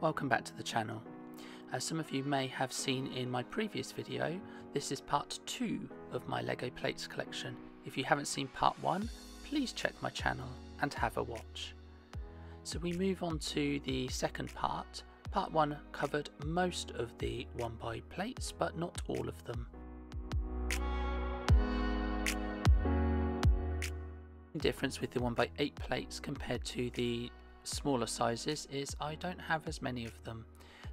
Welcome back to the channel. As some of you may have seen in my previous video, this is part 2 of my LEGO plates collection. If you haven't seen part 1, please check my channel and have a watch. So we move on to the second part. Part 1 covered most of the 1x plates, but not all of them. Difference with the 1x8 plates compared to the smaller sizes is I don't have as many of them.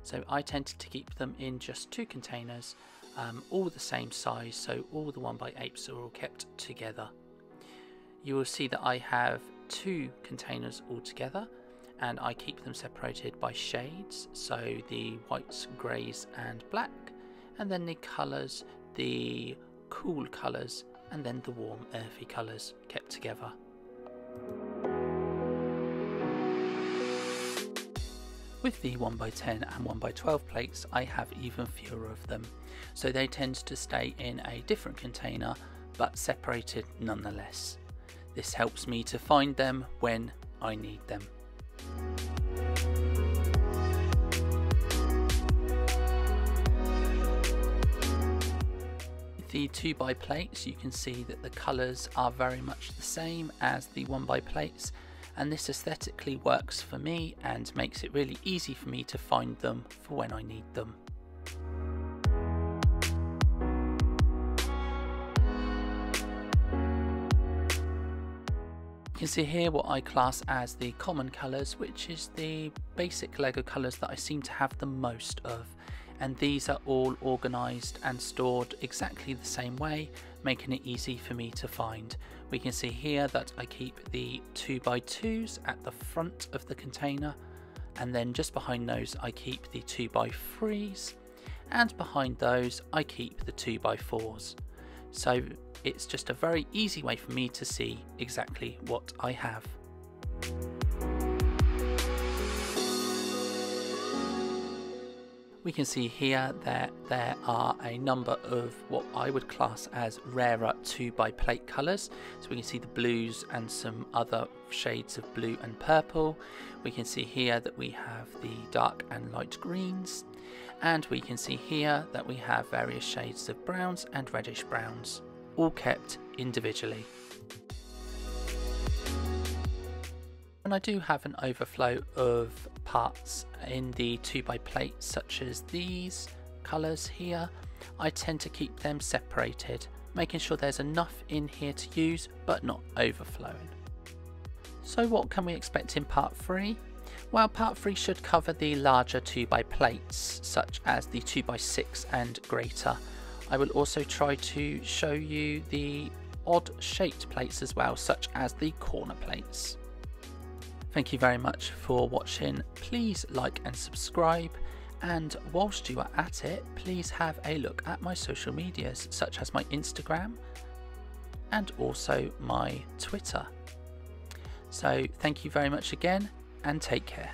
So I tend to keep them in just two containers, um, all the same size, so all the 1x8s are all kept together. You will see that I have two containers all together and I keep them separated by shades, so the whites, greys and black, and then the colours, the cool colours and then the warm earthy colours kept together. With the 1x10 and 1x12 plates I have even fewer of them, so they tend to stay in a different container but separated nonetheless. This helps me to find them when I need them. the 2x plates you can see that the colours are very much the same as the 1x plates and this aesthetically works for me and makes it really easy for me to find them for when I need them. You can see here what I class as the common colours, which is the basic LEGO colours that I seem to have the most of and these are all organised and stored exactly the same way, making it easy for me to find. We can see here that I keep the 2x2s at the front of the container and then just behind those I keep the 2x3s and behind those I keep the 2x4s. So it's just a very easy way for me to see exactly what I have. We can see here that there are a number of what I would class as rarer 2 by plate colours. So we can see the blues and some other shades of blue and purple. We can see here that we have the dark and light greens. And we can see here that we have various shades of browns and reddish browns, all kept individually. And I do have an overflow of parts in the 2x plates such as these colours here, I tend to keep them separated, making sure there's enough in here to use but not overflowing. So what can we expect in part 3? Well, part 3 should cover the larger 2x plates, such as the 2x6 and greater. I will also try to show you the odd shaped plates as well, such as the corner plates. Thank you very much for watching. Please like and subscribe. And whilst you are at it, please have a look at my social medias, such as my Instagram and also my Twitter. So, thank you very much again and take care.